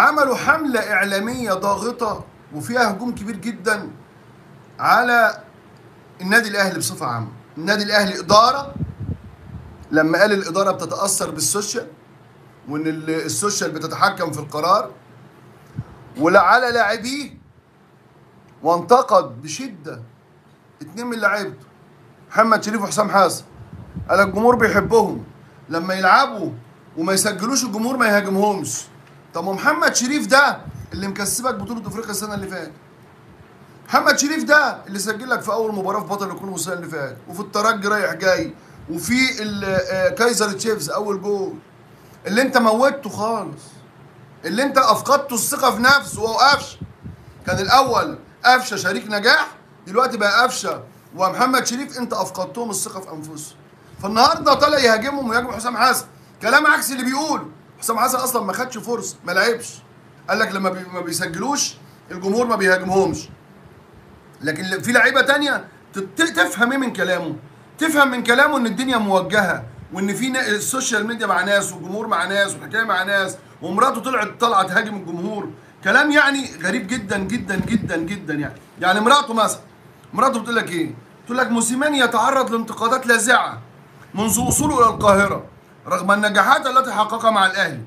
عملوا حملة إعلامية ضاغطة وفيها هجوم كبير جدا على النادي الأهلي بصفة عامة. النادي الأهلي إدارة لما قال الإدارة بتتأثر بالسوشيال وإن ال- السوشيال بتتحكم في القرار وعلى لاعبيه وانتقد بشدة اتنين من لعيبته محمد شريف وحسام حسن. قال الجمهور بيحبهم لما يلعبوا وما يسجلوش الجمهور ما يهاجمهمش. طب ما محمد شريف ده اللي مكسبك بطولة أفريقيا السنة اللي فاتت. محمد شريف ده اللي سجل لك في أول مباراة في بطل الكونغو السنة اللي فاتت. وفي الترجي رايح جاي. وفي آه، كايزر تشيفز أول جول. اللي انت موتته خالص. اللي انت أفقدته الثقة في نفسه. وهو قفشه كان الأول قفشة شريك نجاح. دلوقتي بقى قفشة. ومحمد شريف انت أفقدتهم الثقة في انفسهم فالنهاردة طالع يهاجمهم ويهاجم حسام حسن. كلام عكس اللي بيقول حسام حسن أصلا ما خدش فرصة ما لعبش. قال لك لما بي ما بيسجلوش الجمهور ما بيهاجمهمش. لكن في لعيبة تانية تفهم إيه من كلامه؟ تفهم من كلامه إن الدنيا موجهة وإن في ال social media مع ناس والجمهور مع ناس والحكايه مع ناس ومراته طلعت طالعه تهاجم الجمهور. كلام يعني غريب جدا جدا جدا جدا يعني. يعني مراته مثلا مراته بتقول لك إيه؟ بتقول لك موسيماني يتعرض لانتقادات لاذعه منذ وصوله إلى القاهرة. رغم النجاحات التي حققها مع الأهلي.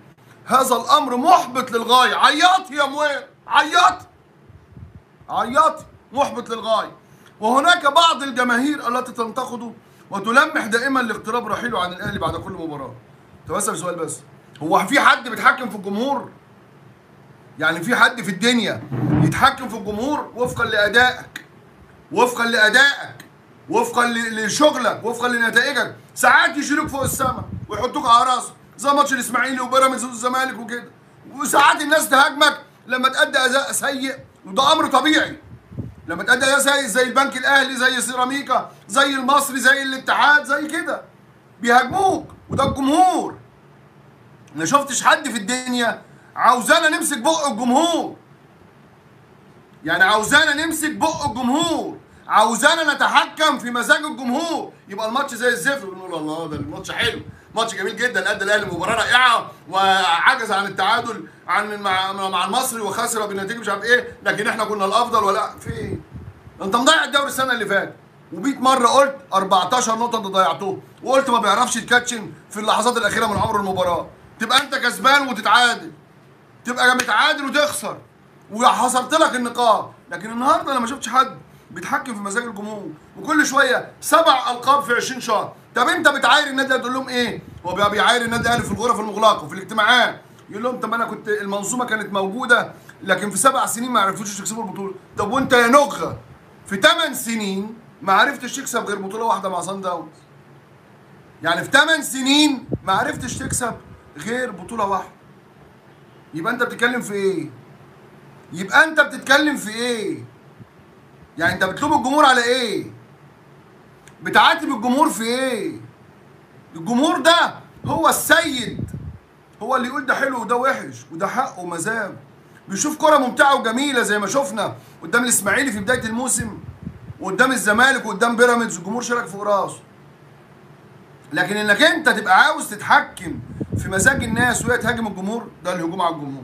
هذا الأمر محبط للغاية. عياط يا موير عياط عياط محبط للغاية. وهناك بعض الجماهير التي تنتقده وتلمح دائما لاقتراب رحيله عن الأهلي بعد كل مباراة. أسأل سؤال بس. هو في حد بيتحكم في الجمهور؟ يعني في حد في الدنيا يتحكم في الجمهور وفقا لأدائك؟ وفقا لأدائك؟ وفقا لشغلك؟ وفقا لنتائجك؟ ساعات يشيلوك فوق السماء ويحطوك على راسه. زي ماتش الإسماعيلي وبيراميدز والزمالك وكده. وساعات الناس تهاجمك لما تأدي أداء سيء وده أمر طبيعي. لما تأدي أداء سيء زي البنك الأهلي زي سيراميكا زي المصري زي الاتحاد زي كده. بيهاجموك وده الجمهور. ما شفتش حد في الدنيا عاوزانا نمسك بق الجمهور. يعني عاوزانا نمسك بق الجمهور. عاوزانا نتحكم في مزاج الجمهور. يبقى الماتش زي الزفت ونقول الله ده الماتش حلو. ماتش جميل جدا ادى الاهلي مباراه رائعه وعجز عن التعادل عن مع, مع المصري وخسر بالنتيجه مش عارف إيه لكن إحنا كنا الافضل ولا في إيه انت مضيع الدوري السنة اللي فاتت و100 مره قلت 14 نقطة انت ضيعتهم وقلت ما بيعرفش يتكاتشن في اللحظات الأخيرة من عمر المباراة. تبقى انت كسبان وتتعادل. تبقى متعادل وتخسر. وحصلت لك النقاط. لكن النهارده أنا ما شفتش حد بيتحكم في مزاج الجمهور. وكل شوية سبع ألقاب في 20 شهر. طب أنت بتعاير النادي تقول لهم إيه؟ هو بيعاير النادي الأهلي في الغرف المغلقة وفي الاجتماعات. يقول لهم طب أنا كنت المنظومة كانت موجودة لكن في سبع سنين ما عرفتوش تكسبوا البطولة. طب وأنت يا نغه في ثمان سنين ما عرفتش تكسب غير بطولة واحدة مع صن داونز. يعني في ثمان سنين ما عرفتش تكسب غير بطولة واحدة. يبقى أنت بتتكلم في إيه؟ يبقى أنت بتتكلم في إيه؟ يعني انت بتلوم الجمهور على إيه؟ بتعاتب الجمهور في إيه؟ الجمهور ده هو السيد. هو اللي يقول ده حلو وده وحش وده حق ومزاج بيشوف كرة ممتعة وجميلة زي ما شفنا قدام الإسماعيلي في بداية الموسم وقدام الزمالك وقدام بيراميدز الجمهور شارك فوق راسه. لكن إنك أنت تبقى عاوز تتحكم في مزاج الناس وهي تهاجم الجمهور ده الهجوم على الجمهور.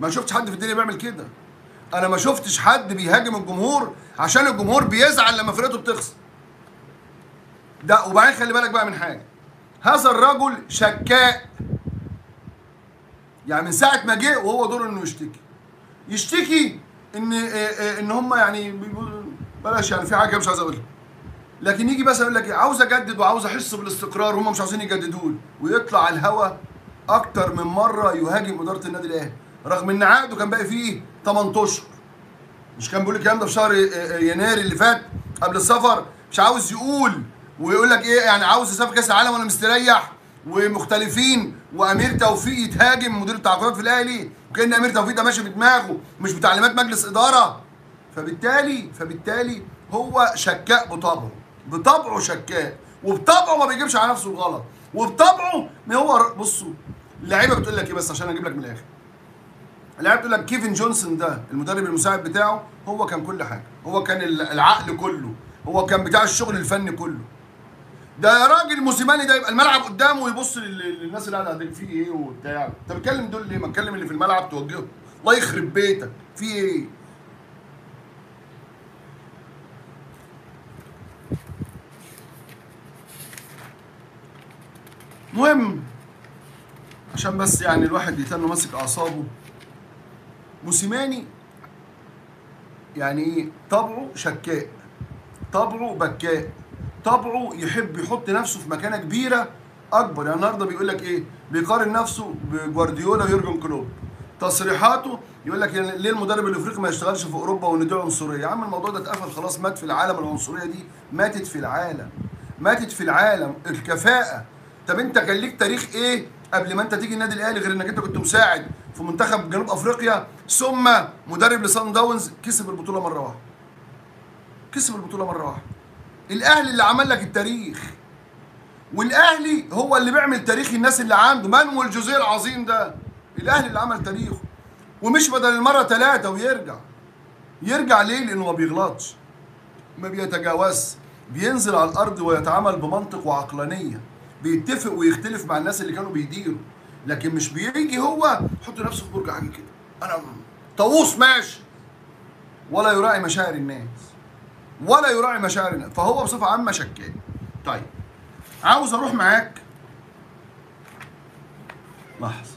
ما شفتش حد في الدنيا بيعمل كده. أنا ما شفتش حد بيهاجم الجمهور عشان الجمهور بيزعل لما فرقته بتخسر. ده وبعدين خلي بالك بقى من حاجة. هذا الرجل شكاء. يعني من ساعة ما جه وهو دوره إنه يشتكي. يشتكي إن آه، آه، إن هم يعني بلاش يعني في حاجة مش عايز أقولها. لكن يجي مثلا يقول لك إيه، عاوز أجدد وعاوز أحس بالاستقرار وهم مش عاوزين يجددوا لي ويطلع على الهوا أكتر من مرة يهاجم إدارة النادي الأهلي. رغم إن عقده كان باقي فيه 8 اشهر مش كان بيقول الكلام ده في شهر آه، آه، يناير اللي فات قبل السفر مش عاوز يقول. ويقول لك إيه يعني عاوز يسافر كأس العالم وأنا مستريح ومختلفين وأمير توفيق يتهاجم مدير التعاقدات في الأهلي وكأن أمير توفيق ده ماشي بدماغه مش بتعليمات مجلس إدارة. فبالتالي فبالتالي هو شكاء بطبعه. بطبعه شكاء. وبطبعه ما بيجيبش على نفسه الغلط وبطبعه ما هو بصوا اللعيبة بتقول لك إيه بس عشان أجيب لك من الآخر. اللعيبه بتقول لك كيفن جونسون ده المدرب المساعد بتاعه هو كان كل حاجة. هو كان العقل كله. هو كان بتاع الشغل الفني كله. ده يا راجل موسيماني ده يبقى الملعب قدامه ويبص لل- للناس اللي قاعدة فيه إيه وبتاع. انت بتكلم دول ليه؟ ما تكلم اللي في الملعب توجهه. الله يخرب بيتك. في إيه؟ مهم. عشان بس يعني الواحد يتنه ماسك اعصابه. موسيماني يعني إيه طبعه شكاء طبعه بكاء طبعه يحب يحط نفسه في مكانة كبيرة أكبر. يعني النهارده بيقول لك إيه؟ بيقارن نفسه بجوارديولا ويورجن كلوب. تصريحاته يقول لك يعني ليه المدرب الإفريقي ما يشتغلش في أوروبا وان دي عنصرية؟ يا عم الموضوع ده اتقفل خلاص مات في العالم العنصرية دي ماتت في العالم ماتت في العالم. الكفاءة طب انت كان ليك تاريخ إيه قبل ما انت تيجي النادي الاهلي غير انك انت كنت مساعد في منتخب جنوب افريقيا ثم مدرب لصن داونز كسب البطولة مرة واحدة؟ كسب البطولة مرة واحدة. الأهلي اللي عمل لك التاريخ. والأهلي هو اللي بيعمل تاريخ الناس اللي عنده مانويل جوزيه العظيم ده. الأهلي اللي عمل تاريخه. ومش بدل المرة ثلاثة ويرجع. يرجع ليه؟ لأنه ما بيغلطش. ما بيتجاوزش. بينزل على الأرض ويتعامل بمنطق وعقلانية. بيتفق ويختلف مع الناس اللي كانوا بيديروا. لكن مش بيجي هو يحط نفسه في برج عالي كده. أنا طاووس ماشي. ولا يراعي مشاعر الناس. ولا يراعي مشاعر الناس. فهو بصفة عامة شكاك طيب عاوز أروح معاك؟ لحظة.